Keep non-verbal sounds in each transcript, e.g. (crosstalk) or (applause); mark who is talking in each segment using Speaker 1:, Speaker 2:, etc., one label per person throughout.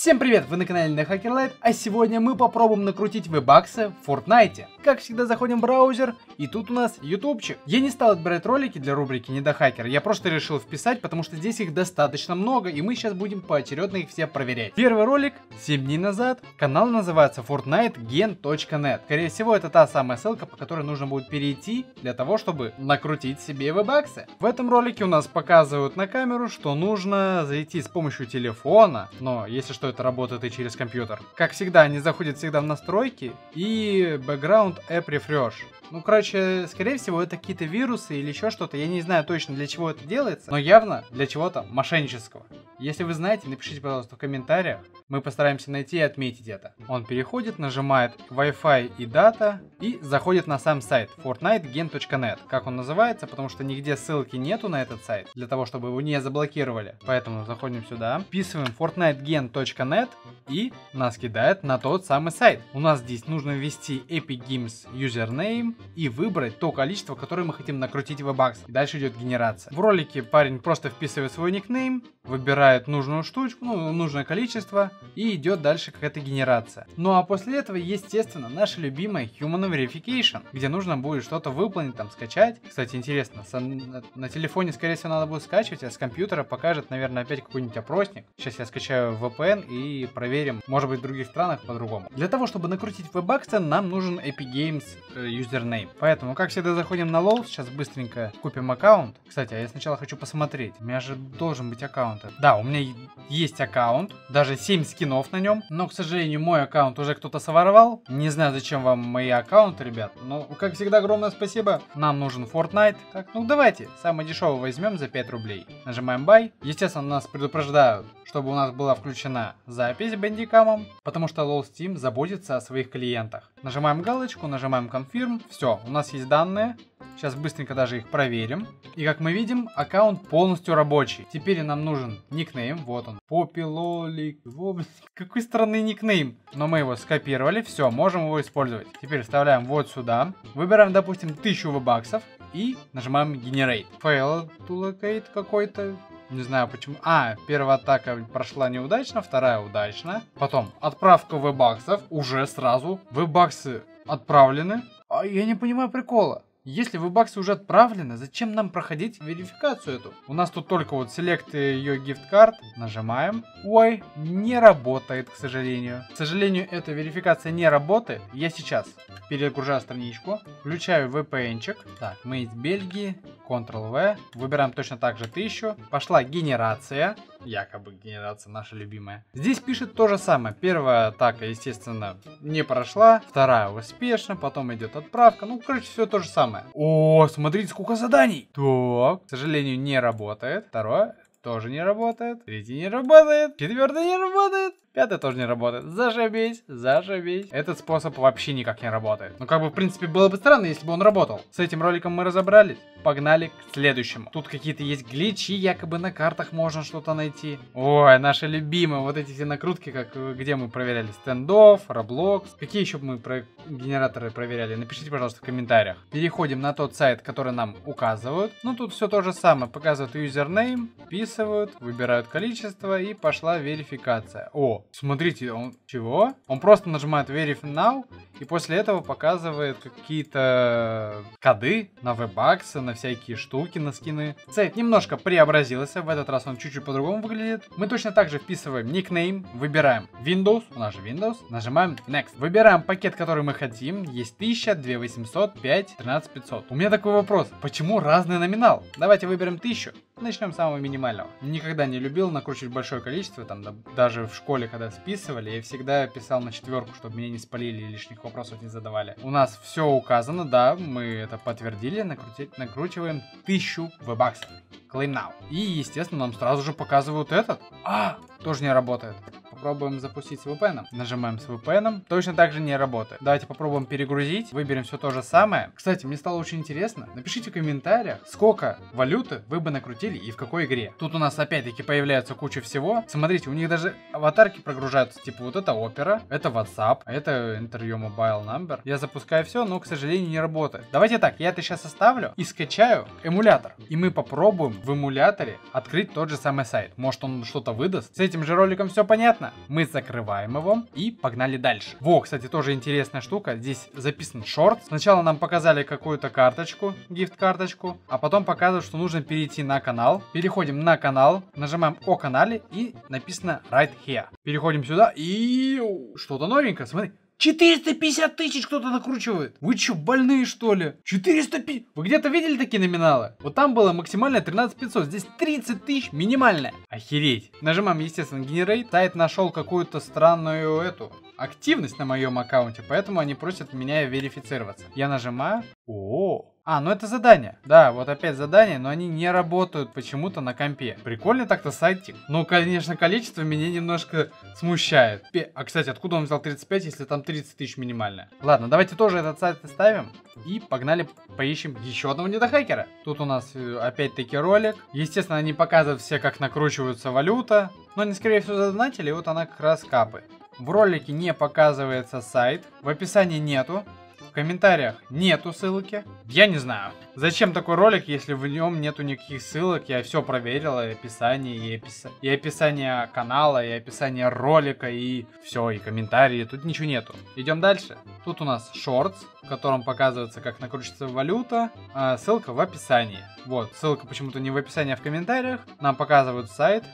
Speaker 1: Всем привет, вы на канале на Hacker а сегодня мы попробуем накрутить вебаксы в Fortnite. Как всегда заходим в браузер, и тут у нас ютубчик. Я не стал отбирать ролики для рубрики Не до хакер, я просто решил вписать, потому что здесь их достаточно много, и мы сейчас будем поочередно их все проверять. Первый ролик 7 дней назад, канал называется fortnitegen.net. Скорее всего, это та самая ссылка, по которой нужно будет перейти для того, чтобы накрутить себе вебаксы. В этом ролике у нас показывают на камеру, что нужно зайти с помощью телефона, но если что, это работает и через компьютер. Как всегда, они заходят всегда в настройки и background app refresh. Ну, короче, скорее всего, это какие-то вирусы или еще что-то. Я не знаю точно, для чего это делается, но явно для чего-то мошеннического. Если вы знаете, напишите, пожалуйста, в комментариях. Мы постараемся найти и отметить это. Он переходит, нажимает Wi-Fi и дата и заходит на сам сайт fortnitegen.net. Как он называется, потому что нигде ссылки нету на этот сайт, для того, чтобы его не заблокировали. Поэтому заходим сюда, вписываем fortnitegen.net и нас кидает на тот самый сайт. У нас здесь нужно ввести Epic Games username и выбрать то количество, которое мы хотим накрутить в бакс. И дальше идет генерация. В ролике парень просто вписывает свой никнейм, выбирает нужную штучку, ну, нужное количество, и идет дальше какая-то генерация. Ну а после этого, естественно, наша любимая Human Verification, где нужно будет что-то выполнить, там, скачать. Кстати, интересно, на, на телефоне, скорее всего, надо будет скачивать, а с компьютера покажет, наверное, опять какой-нибудь опросник. Сейчас я скачаю VPN и проверим, может быть, в других странах по-другому. Для того, чтобы накрутить веб-акции, нам нужен Epic Games э, username. Поэтому, как всегда, заходим на LOL, сейчас быстренько купим аккаунт. Кстати, а я сначала хочу посмотреть. У меня же должен быть аккаунт. Да, у меня есть аккаунт, даже 7 скинов на нем, но, к сожалению, мой аккаунт уже кто-то своровал. Не знаю, зачем вам мои аккаунты, ребят, но, как всегда, огромное спасибо. Нам нужен Fortnite. Так, ну давайте, самый дешевый возьмем за 5 рублей. Нажимаем Buy. Естественно, нас предупреждают, чтобы у нас была включена запись бандикамом, потому что LOL Steam заботится о своих клиентах. Нажимаем галочку, нажимаем Confirm. Все, у нас есть данные. Сейчас быстренько даже их проверим. И как мы видим, аккаунт полностью рабочий. Теперь нам нужен никнейм. Вот он. Попилолик. (laughs) Какой странный никнейм. Но мы его скопировали. Все, можем его использовать. Теперь вставляем вот сюда. Выбираем, допустим, 1000 баксов. И нажимаем Generate. Fail to locate какой-то. Не знаю почему. А, первая атака прошла неудачно, вторая удачно. Потом отправка вебаксов уже сразу. Вебаксы отправлены. А я не понимаю прикола. Если вебаксы уже отправлены, зачем нам проходить верификацию эту? У нас тут только вот селект ее card. Нажимаем. Ой, не работает, к сожалению. К сожалению, эта верификация не работает. Я сейчас перегружаю страничку, включаю VPN-чик. Так, мы из Бельгии. Ctrl-V. Выбираем точно так же 1000. Пошла генерация. Якобы генерация наша любимая. Здесь пишет то же самое. Первая атака, естественно, не прошла. Вторая успешно. Потом идет отправка. Ну, короче, все то же самое. О, смотрите, сколько заданий. Так, к сожалению, не работает. Второе тоже не работает. Третий не работает. Четвертый не работает. Пятый тоже не работает. Зашибись, зашибись. Этот способ вообще никак не работает. Ну, как бы, в принципе, было бы странно, если бы он работал. С этим роликом мы разобрались. Погнали к следующему. Тут какие-то есть гличи, якобы на картах можно что-то найти. Ой, наши любимые вот эти все накрутки, как где мы проверяли стендов, Roblox. Какие еще мы про генераторы проверяли? Напишите, пожалуйста, в комментариях. Переходим на тот сайт, который нам указывают. Ну, тут все то же самое. Показывают юзернейм, вписывают, выбирают количество и пошла верификация. О, смотрите, он чего? Он просто нажимает Verify Now и после этого показывает какие-то коды на вебаксы, на всякие штуки, на скины. Сайт немножко преобразился, в этот раз он чуть-чуть по-другому выглядит. Мы точно так же вписываем никнейм, выбираем Windows, у нас же Windows, нажимаем Next. Выбираем пакет, который мы хотим, есть 1000, 2800, 5, 13500. У меня такой вопрос, почему разный номинал? Давайте выберем 1000. Начнем с самого минимального. Никогда не любил накручивать большое количество, там да, даже в школе, когда списывали, я всегда писал на четверку, чтобы меня не спалили и лишних вопросов не задавали. У нас все указано, да, мы это подтвердили, накрутить, накручиваем 1000 вебаксов. Claim now. И, естественно, нам сразу же показывают этот. А, тоже не работает. Попробуем запустить с VPN. Нажимаем с VPN. Точно так же не работает. Давайте попробуем перегрузить. Выберем все то же самое. Кстати, мне стало очень интересно. Напишите в комментариях, сколько валюты вы бы накрутили и в какой игре. Тут у нас опять-таки появляется куча всего. Смотрите, у них даже аватарки прогружаются. Типа вот это опера, это WhatsApp, а это интервью mobile number. Я запускаю все, но, к сожалению, не работает. Давайте так, я это сейчас оставлю и скачаю эмулятор. И мы попробуем в эмуляторе открыть тот же самый сайт. Может он что-то выдаст. С этим же роликом все понятно. Мы закрываем его и погнали дальше. Во, кстати, тоже интересная штука. Здесь записан шорт. Сначала нам показали какую-то карточку, гифт-карточку, а потом показывают, что нужно перейти на канал. Переходим на канал, нажимаем о канале и написано right here. Переходим сюда и что-то новенькое. Смотри, 450 тысяч кто-то накручивает. Вы что, больные что ли? 450... Вы где-то видели такие номиналы? Вот там было максимально 13 500, здесь 30 тысяч минимальная. Охереть. Нажимаем, естественно, Generate. Сайт нашел какую-то странную эту активность на моем аккаунте, поэтому они просят меня верифицироваться. Я нажимаю. О, а, ну это задание. Да, вот опять задание, но они не работают почему-то на компе. Прикольный так-то сайтик. Ну, конечно, количество меня немножко смущает. А, кстати, откуда он взял 35, если там 30 тысяч минимальная? Ладно, давайте тоже этот сайт оставим. И погнали поищем еще одного недохакера. Тут у нас э, опять-таки ролик. Естественно, они показывают все, как накручивается валюта. Но они, скорее всего, задонатили, и вот она как раз капает. В ролике не показывается сайт, в описании нету, в комментариях нету ссылки. Я не знаю, зачем такой ролик, если в нем нету никаких ссылок. Я все проверил, и описание, и, опис... и описание канала, и описание ролика, и все, и комментарии. Тут ничего нету. Идем дальше. Тут у нас шортс, в котором показывается, как накручивается валюта. А, ссылка в описании. Вот, ссылка почему-то не в описании, а в комментариях. Нам показывают сайт.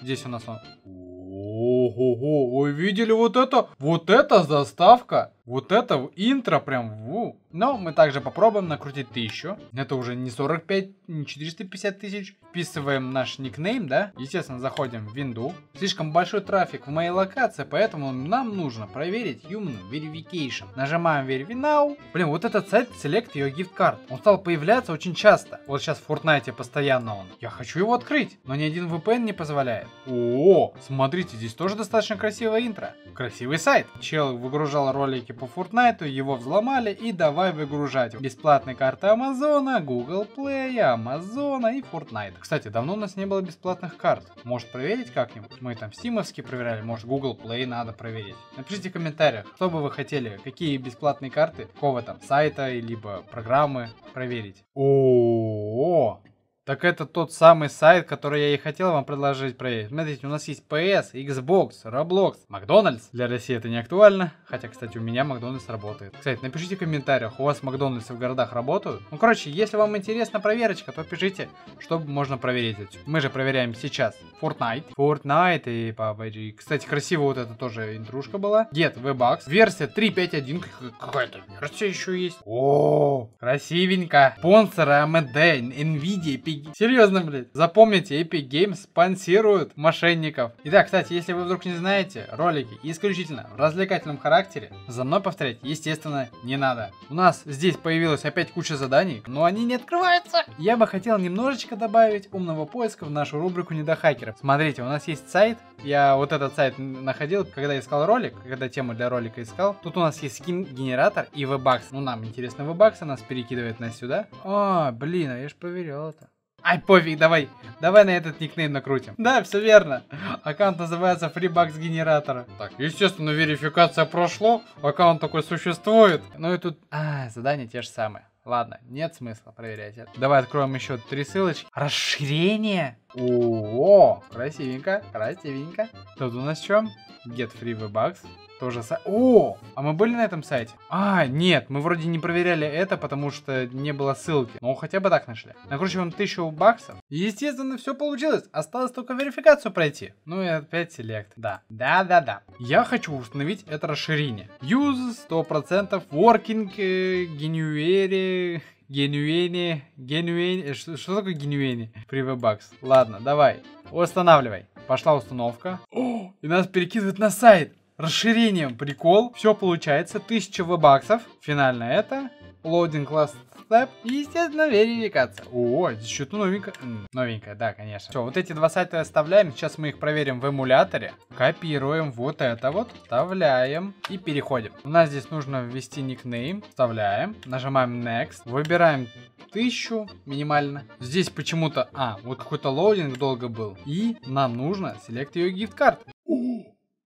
Speaker 1: Здесь у нас он... Ого-го, вы видели вот это? Вот это заставка! Вот это интро прям, ву. Но мы также попробуем накрутить 1000. Это уже не 45, не 450 тысяч. Вписываем наш никнейм, да? Естественно, заходим в винду. Слишком большой трафик в моей локации, поэтому нам нужно проверить Human Verification. Нажимаем Verify Now. Блин, вот этот сайт Select Your Gift Card. Он стал появляться очень часто. Вот сейчас в Fortnite постоянно он. Я хочу его открыть, но ни один VPN не позволяет. О, смотрите, здесь тоже достаточно красивое интро. Красивый сайт. Чел выгружал ролики по Fortnite, его взломали и давай выгружать. Бесплатные карты Амазона, Google Play, Амазона и Fortnite. Кстати, давно у нас не было бесплатных карт. Может проверить как-нибудь? Мы там стимовские проверяли, может Google Play надо проверить. Напишите в комментариях, что бы вы хотели, какие бесплатные карты, какого там сайта, либо программы проверить. О, -о, -о. Так это тот самый сайт, который я и хотел вам предложить проверить. Смотрите, у нас есть PS, Xbox, Roblox, Макдональдс. Для России это не актуально, хотя, кстати, у меня Макдональдс работает. Кстати, напишите в комментариях, у вас Макдональдсы в городах работают? Ну, короче, если вам интересна проверочка, то пишите, чтобы можно проверить. Мы же проверяем сейчас Fortnite. Fortnite и PUBG. Кстати, красиво вот это тоже интрушка была. Get V-Bucks. Версия 3.5.1. Какая-то версия еще есть. О, красивенько. Спонсоры AMD, Nvidia, Epic... Серьезно, блядь. Запомните, Epic Games спонсируют мошенников. Итак, кстати, если вы вдруг не знаете, ролики исключительно в развлекательном характере, за мной повторять, естественно, не надо. У нас здесь появилась опять куча заданий, но они не открываются. Я бы хотел немножечко добавить умного поиска в нашу рубрику недохакеров. Смотрите, у нас есть сайт, я вот этот сайт находил, когда искал ролик, когда тему для ролика искал. Тут у нас есть скин-генератор и вебакс. Ну, нам интересно вебаксы, нас перекидывает на сюда. А, блин, а я ж проверял это. Ай, пофиг, давай. Давай на этот никнейм накрутим. Да, все верно. Аккаунт называется FreeBucks генератора. Так, естественно, верификация прошло. Аккаунт такой существует. Ну и тут... А, задания те же самые. Ладно, нет смысла проверять это. Давай откроем еще три ссылочки. Расширение. О, красивенько, красивенько. Тут у нас что? Get free V-Bucks. Тоже сайт. О! А мы были на этом сайте? А, нет, мы вроде не проверяли это, потому что не было ссылки. Но хотя бы так нашли. Накручиваем 1000 баксов. Естественно, все получилось. Осталось только верификацию пройти. Ну и опять селект. Да. Да-да-да. Я хочу установить это расширение. Use 100% working genuary генуэни, э, что, что такое генуэни? Привебакс. Ладно, давай, устанавливай. Пошла установка. О, и нас перекидывает на сайт расширением прикол. Все получается, 1000 баксов. Финально это. Loading last step. И, естественно, верификация. О, здесь что-то новенькое. Новенькое, да, конечно. Все, вот эти два сайта оставляем. Сейчас мы их проверим в эмуляторе. Копируем вот это вот. Вставляем и переходим. У нас здесь нужно ввести никнейм. Вставляем. Нажимаем next. Выбираем тысячу минимально. Здесь почему-то, а, вот какой-то loading долго был. И нам нужно select ее gift card.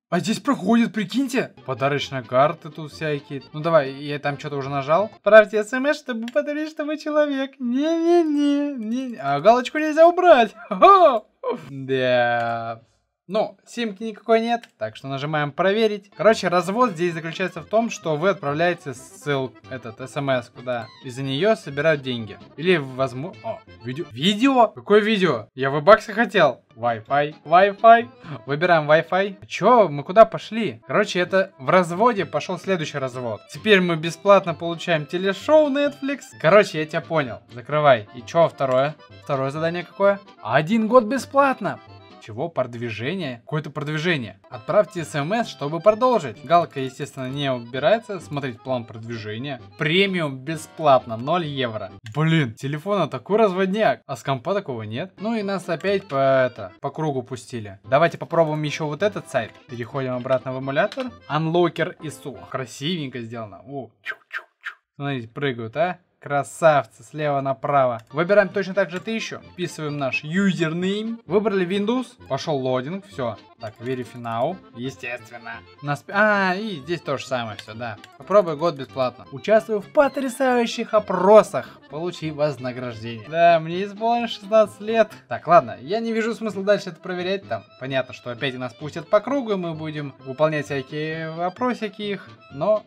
Speaker 1: А здесь проходит, прикиньте. Подарочные карты тут всякие. Ну давай, я там что-то уже нажал. Отправьте смс, чтобы подтвердить, что вы человек. Не-не-не. не. А галочку нельзя убрать. (laughs) Да. Но симки никакой нет, так что нажимаем проверить. Короче, развод здесь заключается в том, что вы отправляете ссылку, этот смс, куда из-за нее собирают деньги. Или возможно... О, видео. Видео? Какое видео? Я в баксы хотел. Wi-Fi, Wi-Fi. Выбираем Wi-Fi. Чё, мы куда пошли? Короче, это в разводе пошел следующий развод. Теперь мы бесплатно получаем телешоу Netflix. Короче, я тебя понял. Закрывай. И чё второе? Второе задание какое? Один год бесплатно. Чего? Продвижение? Какое-то продвижение. Отправьте смс, чтобы продолжить. Галка, естественно, не убирается. Смотреть план продвижения. Премиум бесплатно, 0 евро. Блин, телефона такой разводняк. А с компа такого нет. Ну и нас опять по, это, по кругу пустили. Давайте попробуем еще вот этот сайт. Переходим обратно в эмулятор. Unlocker ISO. Красивенько сделано. О, чу -чу -чу. Смотрите, прыгают, а? Красавцы, слева направо. Выбираем точно так же тысячу. Вписываем наш юзернейм. Выбрали Windows. Пошел лодинг. Все. Так, Now. Естественно. Нас... А, и здесь то же самое все, да. Попробуй год бесплатно. Участвую в потрясающих опросах. Получи вознаграждение. Да, мне исполнилось 16 лет. Так, ладно. Я не вижу смысла дальше это проверять. Там понятно, что опять нас пустят по кругу, и мы будем выполнять всякие вопросики их. Но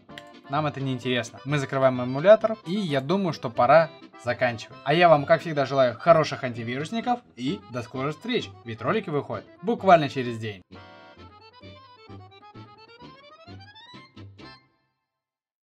Speaker 1: нам это не интересно. Мы закрываем эмулятор, и я думаю, что пора заканчивать. А я вам, как всегда, желаю хороших антивирусников и до скорых встреч, ведь ролики выходят буквально через день.